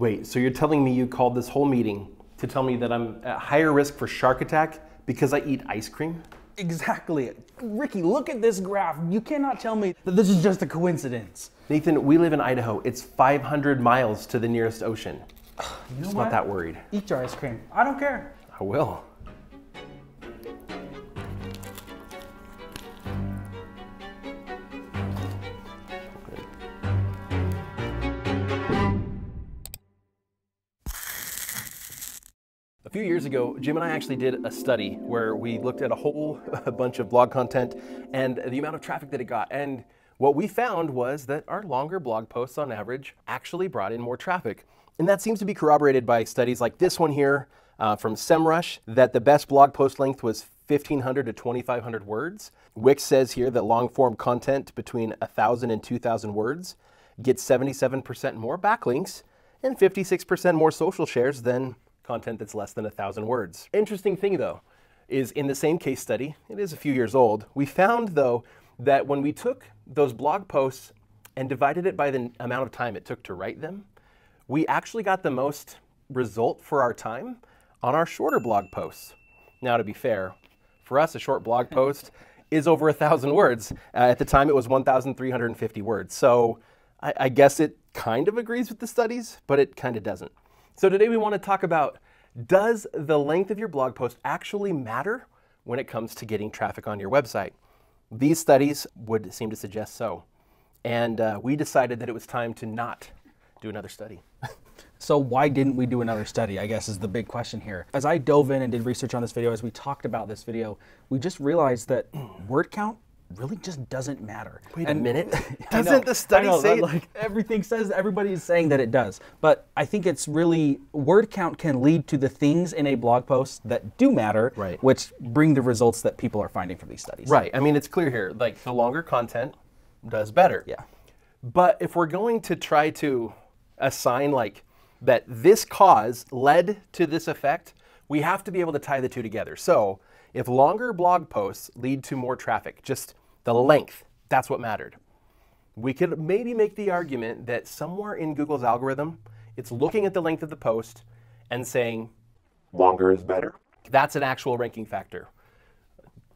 Wait, so you're telling me you called this whole meeting to tell me that I'm at higher risk for shark attack because I eat ice cream? Exactly. Ricky, look at this graph. You cannot tell me that this is just a coincidence. Nathan, we live in Idaho. It's 500 miles to the nearest ocean. You know not that worried. Eat your ice cream. I don't care. I will. A few years ago, Jim and I actually did a study where we looked at a whole bunch of blog content and the amount of traffic that it got. And what we found was that our longer blog posts on average actually brought in more traffic. And that seems to be corroborated by studies like this one here uh, from SEMrush that the best blog post length was 1,500 to 2,500 words. Wix says here that long form content between 1,000 and 2,000 words gets 77% more backlinks and 56% more social shares than content that's less than a 1,000 words. Interesting thing though is in the same case study, it is a few years old, we found though that when we took those blog posts and divided it by the amount of time it took to write them, we actually got the most result for our time on our shorter blog posts. Now, to be fair, for us, a short blog post is over a thousand words. Uh, at the time, it was 1,350 words. So I, I guess it kind of agrees with the studies, but it kind of doesn't. So today we want to talk about does the length of your blog post actually matter when it comes to getting traffic on your website? These studies would seem to suggest so. And uh, we decided that it was time to not do another study. So why didn't we do another study? I guess is the big question here. As I dove in and did research on this video, as we talked about this video, we just realized that word count really just doesn't matter. Wait a minute. Doesn't the study know, say like everything says everybody is saying that it does. But I think it's really word count can lead to the things in a blog post that do matter, Right. which bring the results that people are finding from these studies. Right. I mean, it's clear here. Like the longer content does better. Yeah. But if we're going to try to assign like that this cause led to this effect, we have to be able to tie the two together. So if longer blog posts lead to more traffic, just the length, that's what mattered. We could maybe make the argument that somewhere in Google's algorithm, it's looking at the length of the post and saying, longer is better. That's an actual ranking factor.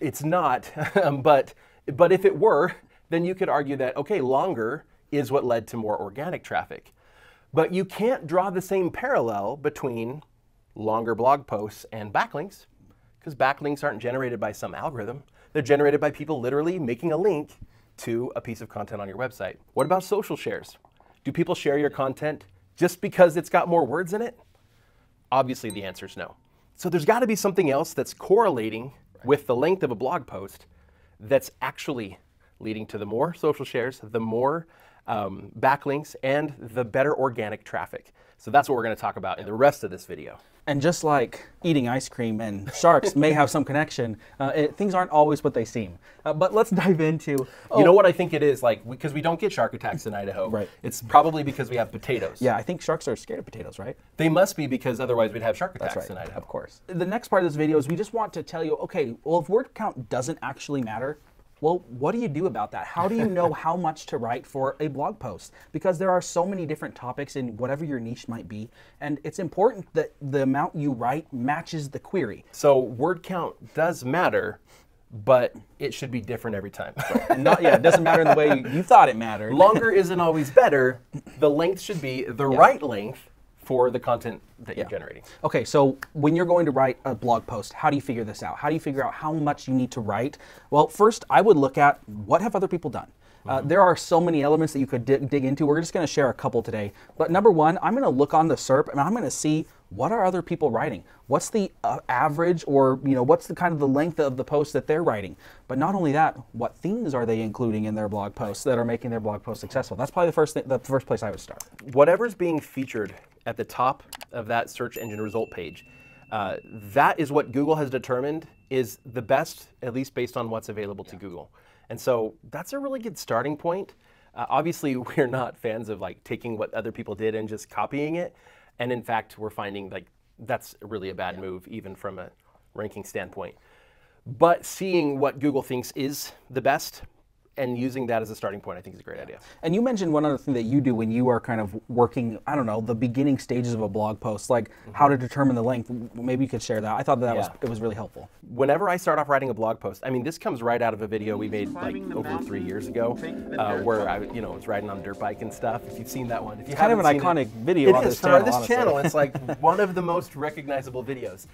It's not, but but if it were, then you could argue that okay, longer is what led to more organic traffic. But you can't draw the same parallel between longer blog posts and backlinks because backlinks aren't generated by some algorithm. They're generated by people literally making a link to a piece of content on your website. What about social shares? Do people share your content just because it's got more words in it? Obviously, the answer is no. So there's got to be something else that's correlating with the length of a blog post that's actually leading to the more social shares, the more um, backlinks, and the better organic traffic. So that's what we're going to talk about in the rest of this video. And just like eating ice cream and sharks may have some connection, uh, it, things aren't always what they seem. Uh, but let's dive into. You know what I think it is like because we don't get shark attacks in Idaho. Right. It's probably because we have potatoes. Yeah, I think sharks are scared of potatoes, right? They must be because otherwise we'd have shark attacks That's in right, Idaho. of course. The next part of this video is we just want to tell you, okay, well, if word count doesn't actually matter, well, what do you do about that? How do you know how much to write for a blog post? Because there are so many different topics in whatever your niche might be, and it's important that the amount you write matches the query. So word count does matter, but it should be different every time. Not, yeah, it doesn't matter in the way you thought it mattered. Longer isn't always better. The length should be the right length for the content that you're generating. Okay, so when you're going to write a blog post, how do you figure this out? How do you figure out how much you need to write? Well, first, I would look at what have other people done. Uh, there are so many elements that you could dig, dig into. We're just going to share a couple today. But number one, I'm going to look on the SERP and I'm going to see what are other people writing. What's the uh, average, or you know, what's the kind of the length of the post that they're writing? But not only that, what themes are they including in their blog posts that are making their blog post successful? That's probably the first thing, the first place I would start. Whatever's being featured at the top of that search engine result page, uh, that is what Google has determined is the best, at least based on what's available to Google. And so that's a really good starting point. Uh, obviously, we're not fans of like taking what other people did and just copying it. And in fact, we're finding like that's really a bad move, even from a ranking standpoint. But seeing what Google thinks is the best and using that as a starting point, I think is a great idea. And you mentioned one other thing that you do when you are kind of working, I don't know, the beginning stages of a blog post, like how to determine the length. Maybe you could share that. I thought that was Yeah. it was really helpful. Whenever I start off writing a blog post, I mean, this comes right out of a video we made like over three years ago, uh, where I, you know, was riding on a dirt bike and stuff. If you've seen that one, if you kind of haven't an seen it- iconic video It on is this for channel, this honestly. channel. It's like one of the most recognizable videos.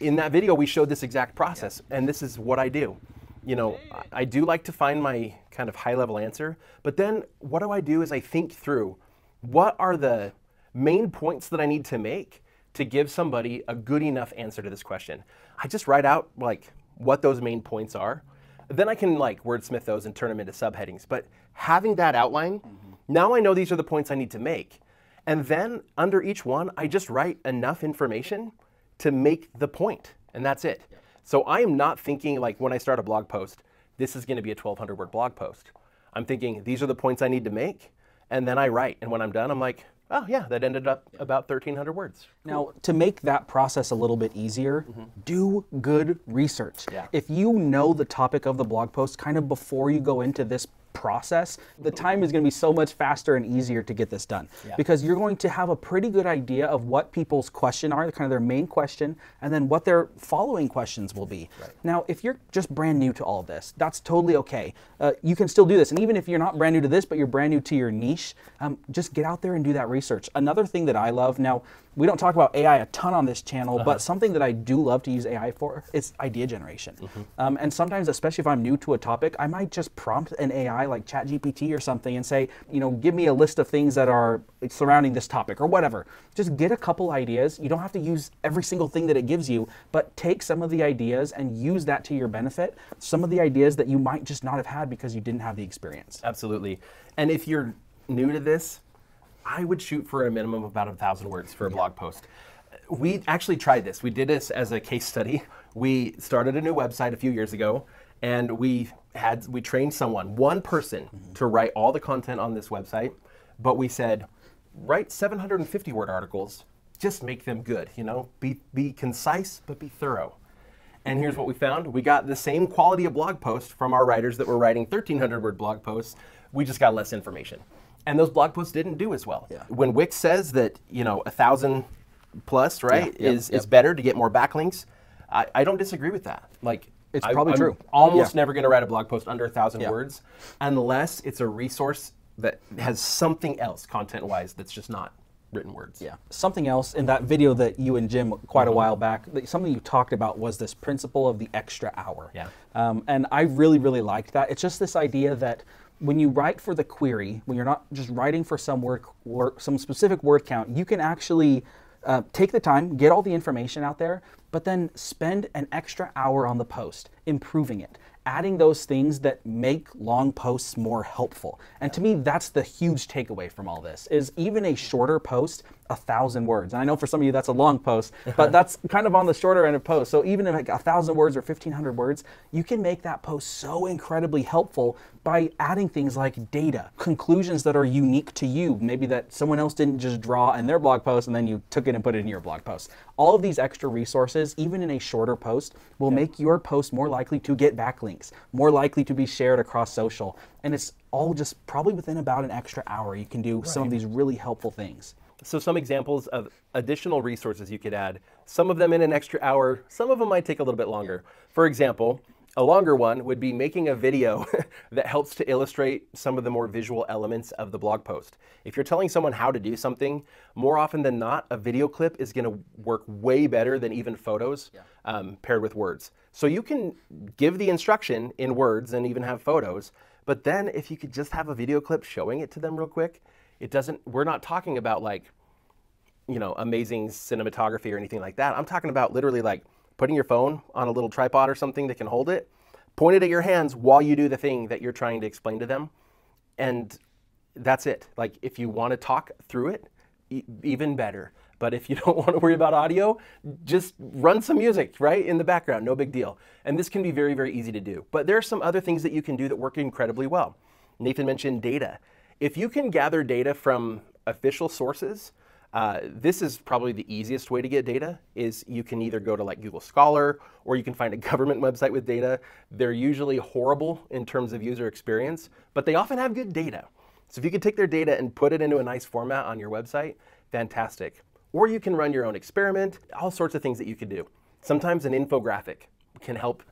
In that video, we showed this exact process, and this is what I do. You know, I- do like to find my kind of high-level answer, but then what do I do is I think through what are the main points that I need to make to give somebody a good enough answer to this question. I just write out like what those main points are. Then I can like wordsmith those and turn them into subheadings. But having that outline, mm-hmm. now I know these are the points I need to make. And then under each one, I just write enough information to make the point, and that's it. So I am not thinking like when I start a blog post, this is going to be a 1200 word blog post. I'm thinking these are the points I need to make, and then I write. And when I'm done, I'm like, oh yeah, that ended up about 1300 words. Now, to make that process a little bit easier, mm-hmm. do good research. Yeah. If you know the topic of the blog post kind of before you go into this process, the time is going to be so much faster and easier to get this done because you're going to have a pretty good idea of what people's question are, kind of their main question, and then what their following questions will be. Now, if you're just brand new to all this, that's totally okay. Uh, you can still do this, and even if you're not brand new to this, but you're brand new to your niche, um, just get out there and do that research. Another thing that I love now, we don't talk about AI a ton on this channel, but something that I do love to use AI for is idea generation. Um, and sometimes, especially if I'm new to a topic, I might just prompt an AI like ChatGPT or something and say, you know, give me a list of things that are surrounding this topic or whatever. Just get a couple ideas. You don't have to use every single thing that it gives you, but take some of the ideas and use that to your benefit. Some of the ideas that you might just not have had because you didn't have the experience. Absolutely. And if you're new to this, I would shoot for a minimum of about a thousand words for a blog post. We actually tried this. We did this as a case study. We started a new website a few years ago, and we had we trained someone, one person, to write all the content on this website. But we said, write 750 word articles. Just make them good. You know, be be concise but be thorough. And here's what we found. We got the same quality of blog post from our writers that were writing 1,300 word blog posts. We just got less information. And those blog posts didn't do as well. Yeah. When Wix says that, you know, a thousand plus, right, Yeah, yep, is, is better to get more backlinks, I, I don't disagree with that. Like, It's I- probably I'm true. Almost Yeah. never going to write a blog post under a thousand Yeah. words unless it's a resource that has something else content wise that's just not written words. Yeah. Something else in that video that you and Jim quite a while back, something you talked about was this principle of the extra hour. Yeah. Um, and I really, really liked that. It's just this idea that when you write for the query, when you're not just writing for some word, word some specific word count, you can actually uh, take the time, get all the information out there, but then spend an extra hour on the post, improving it adding those things that make long posts more helpful. And to me, that's the huge takeaway from all this is even a shorter post, a thousand words. And I know for some of you that's a long post, but that's kind of on the shorter end of post. So even if like a thousand words or 1500 words, you can make that post so incredibly helpful by adding things like data, conclusions that are unique to you, maybe that someone else didn't just draw in their blog post and then you took it and put it in your blog post. All of these extra resources, even in a shorter post, will make your post more likely to get backlinks, more likely to be shared across social. And it's all just probably within about an extra hour you can do some of these really helpful things. So some examples of additional resources you could add. Some of them in an extra hour, some of them might take a little bit longer. For example, a longer one would be making a video that helps to illustrate some of the more visual elements of the blog post. If you're telling someone how to do something, more often than not, a video clip is going to work way better than even photos um, paired with words. So you can give the instruction in words and even have photos, but then if you could just have a video clip showing it to them real quick, it doesn't, we're not talking about like, you know, amazing cinematography or anything like that. I'm talking about literally like putting your phone on a little tripod or something that can hold it, point it at your hands while you do the thing that you're trying to explain to them. And that's it. Like if you want to talk through it, e- even better. But if you don't want to worry about audio, just run some music, right, in the background. No big deal. And this can be very, very easy to do. But there are some other things that you can do that work incredibly well. Nathan mentioned data. If you can gather data from official sources, Uh, this is probably the easiest way to get data is you can either go to like Google Scholar or you can find a government website with data. They're usually horrible in terms of user experience, but they often have good data. So if you can take their data and put it into a nice format on your website, fantastic. Or you can run your own experiment, all sorts of things that you could do. Sometimes an infographic can help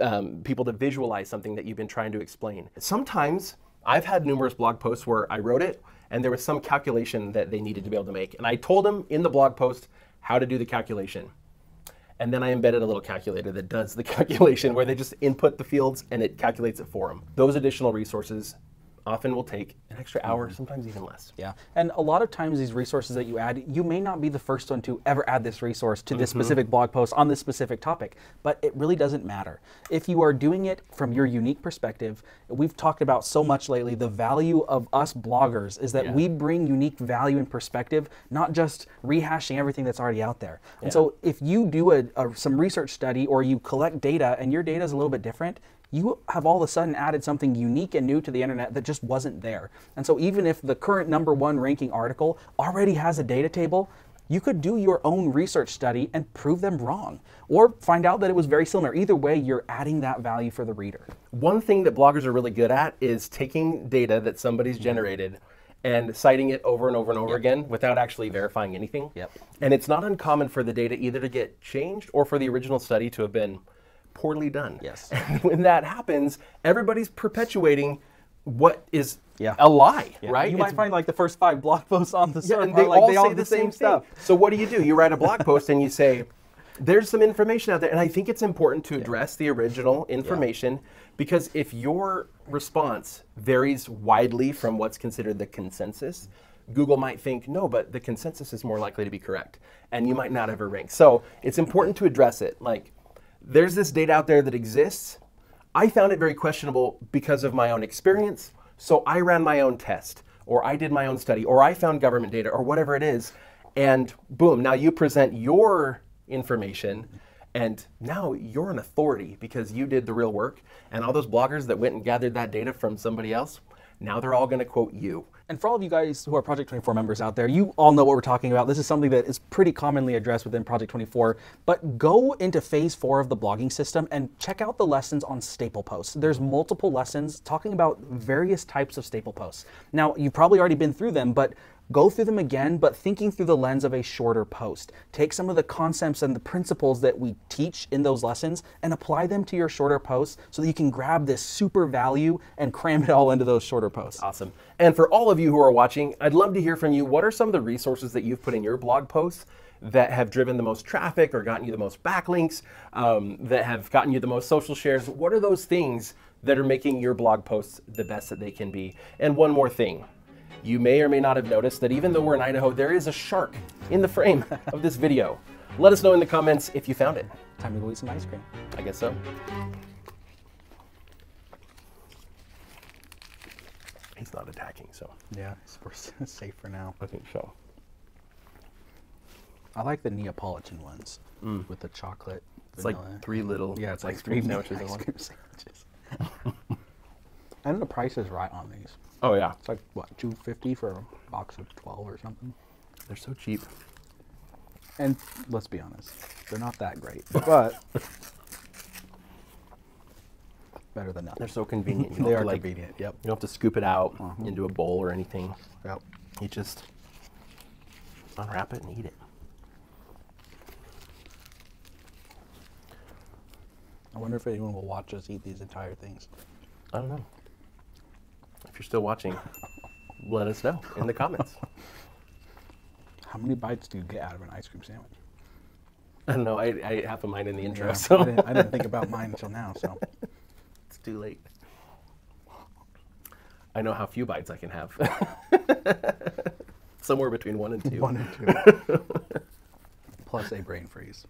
um, people to visualize something that you've been trying to explain. Sometimes I've had numerous blog posts where I wrote it and there was some calculation that they needed to be able to make. And I told them in the blog post how to do the calculation. And then I embedded a little calculator that does the calculation where they just input the fields and it calculates it for them. Those additional resources often will take an extra hour, mm-hmm. sometimes even less. Yeah, and a lot of times these resources that you add, you may not be the first one to ever add this resource to this mm-hmm. specific blog post on this specific topic, but it really doesn't matter. If you are doing it from your unique perspective, we've talked about so much lately, the value of us bloggers is that yeah. we bring unique value and perspective, not just rehashing everything that's already out there. Yeah. And so if you do a, a, some research study or you collect data and your data is a little bit different, you have all of a sudden added something unique and new to the internet that just wasn't there. And so even if the current number one ranking article already has a data table, you could do your own research study and prove them wrong or find out that it was very similar. Either way, you're adding that value for the reader. One thing that bloggers are really good at is taking data that somebody's mm-hmm. generated and citing it over and over and over yep. again without actually verifying anything. Yep. And it's not uncommon for the data either to get changed or for the original study to have been poorly done. Yes. And when that happens, everybody's perpetuating what is yeah. a lie, yeah. right? You it's, might find like the first five blog posts on the yeah, and they like all they all say the same, same stuff. So what do you do? You write a blog post and you say, "There's some information out there," and I think it's important to address yeah. the original information because if your response varies widely from what's considered the consensus. Google might think, no, but the consensus is more likely to be correct, and you might not ever rank. So it's important to address it. Like, there's this data out there that exists. I found it very questionable because of my own experience. So I ran my own test, or I did my own study, or I found government data, or whatever it is. And boom, now you present your information, and now you're an authority because you did the real work. And all those bloggers that went and gathered that data from somebody else, now they're all going to quote you. And for all of you guys who are Project 24 members out there, you all know what we're talking about. This is something that is pretty commonly addressed within Project 24. But go into phase four of the blogging system and check out the lessons on staple posts. There's multiple lessons talking about various types of staple posts. Now, you've probably already been through them, but Go through them again, but thinking through the lens of a shorter post. Take some of the concepts and the principles that we teach in those lessons and apply them to your shorter posts so that you can grab this super value and cram it all into those shorter posts. Awesome. And for all of you who are watching, I'd love to hear from you. What are some of the resources that you've put in your blog posts? that have driven the most traffic or gotten you the most backlinks, um, that have gotten you the most social shares? What are those things that are making your blog posts the best that they can be? And one more thing you may or may not have noticed that even though we're in Idaho, there is a shark in the frame of this video. Let us know in the comments if you found it. Time to go eat some ice cream. I guess so. He's not attacking, so. Yeah, we're safe for now. I think so. I like the Neapolitan ones mm. with the chocolate. It's vanilla. like three little yeah, it's like three sandwiches. Ice cream sandwiches. and the price is right on these. Oh yeah. It's like what, two fifty for a box of twelve or something. They're so cheap. And let's be honest, they're not that great, but better than nothing. They're so convenient. They are like, convenient. Yep. You don't have to scoop it out uh-huh. into a bowl or anything. Yep. You just unwrap it and eat it. I wonder if anyone will watch us eat these entire things. I don't know you're still watching, let us know in the comments. How many bites do you get out of an ice cream sandwich? I don't know. I, I ate half of mine in the intro. Yeah, so I didn't, I didn't think about mine until now. So it's too late. I know how few bites I can have. Somewhere between one and two. One and two. Plus a brain freeze.